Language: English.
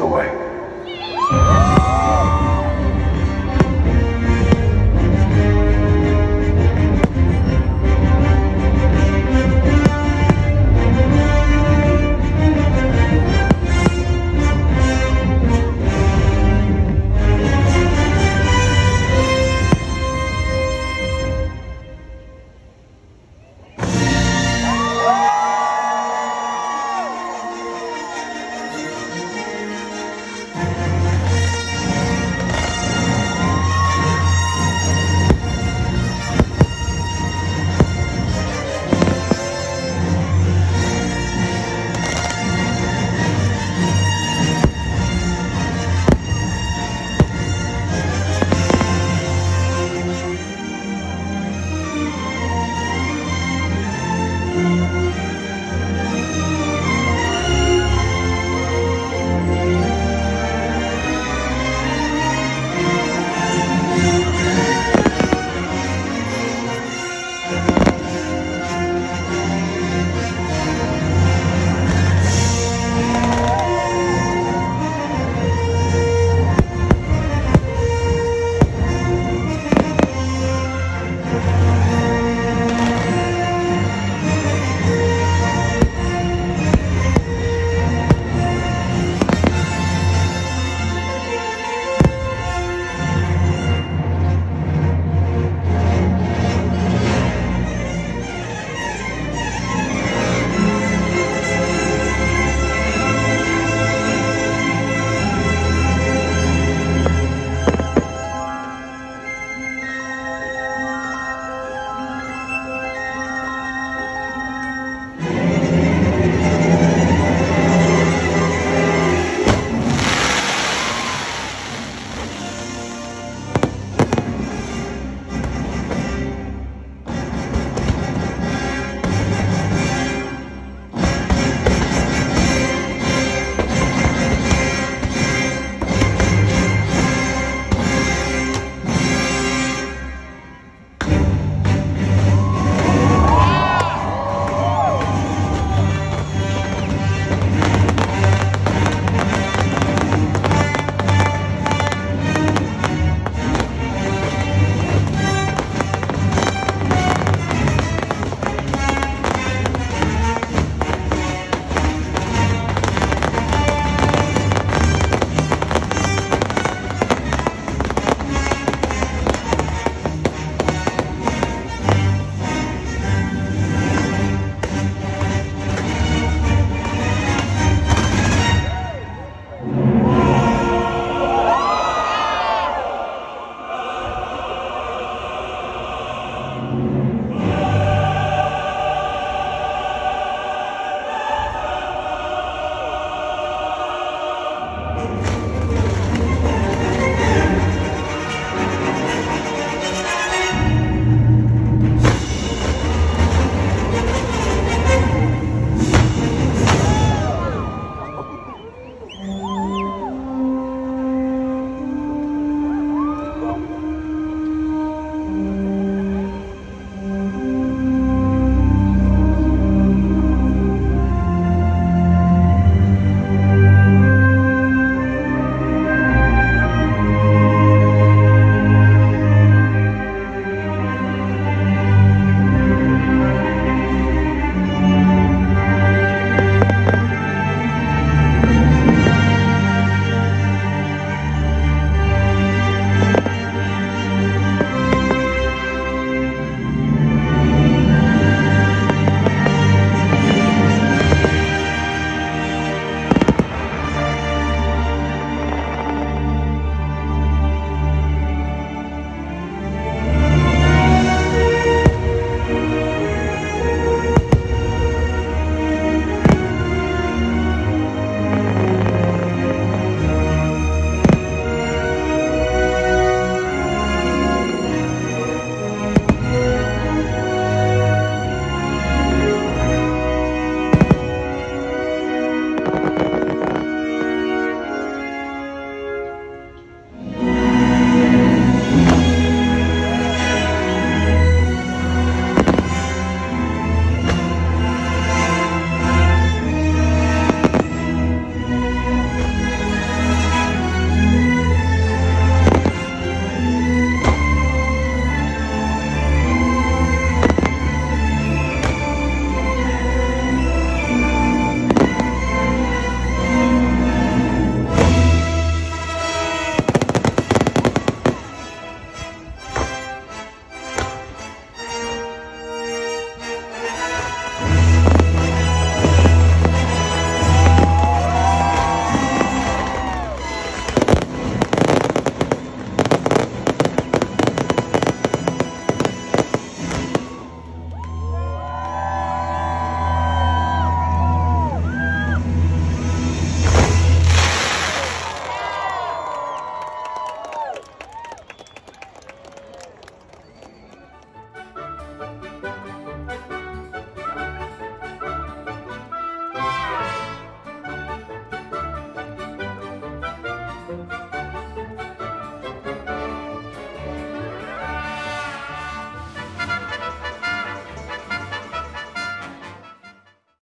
away.